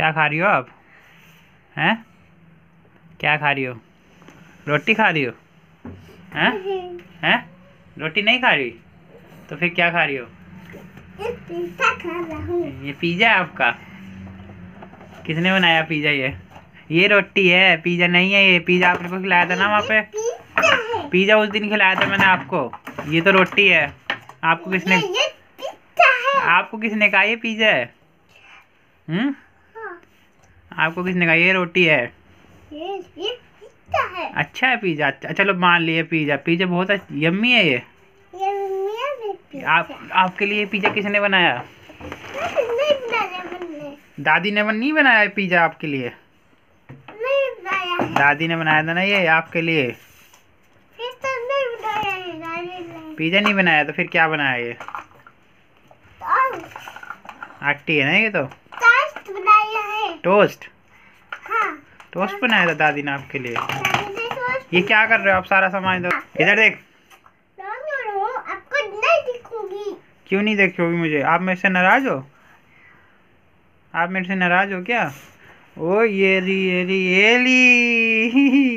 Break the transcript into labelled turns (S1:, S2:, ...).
S1: क्या खा रही हो आप? हैं? क्या खा रही हो? रोटी खा रही हो? हैं? हैं? रोटी नहीं खा रही? तो फिर क्या खा रही हो?
S2: पिज्जा खा रहा हूँ।
S1: ये पिज़्ज़ा है आपका? किसने बनाया पिज़्ज़ा ये? ये रोटी है पिज़्ज़ा नहीं है ये। पिज़्ज़ा आपने को खिलाया था ना वहाँ पे?
S2: पिज्जा
S1: उस दिन खिलाया था मैंने आपको। ये तो रोटी है। आपको किसने
S2: ये ये है।
S1: आपको किसने कहा ये पिज़्ज़ा है? हम्म?
S2: हाँ,
S1: आपको किसने कहा ये रोटी है?
S2: ये ये पिज्जा है।
S1: अच्छा है पिज़्ज़ा अच्छा चलो मान लिए पिज़्ज़ा। पिज़्ज़ा बहुत यम्मी है ये? आप आपके लिए पिज़्ज़ा किसने बनाया? दादी ने नहीं बनाया पिज़्ज़ा आपके लिए? दादी ने बनाया था ना ये आपके लिए?
S2: तो
S1: पिज़्ज़ा नहीं बनाया तो फिर क्या बनाया ये? आटी है ना ये तो?
S2: टोस्ट हाँ।
S1: टोस्ट बनाया था दादी ने आपके लिए। ये क्या कर रहे हो आप सारा सामान दो इधर देख।
S2: क्यों आपको नहीं दिखूँगी।
S1: क्यों नहीं देखोगी मुझे? आप मेरे से नाराज़ हो? आप मेरे से नाराज़ हो क्या? ओ ये री ये री ये ली।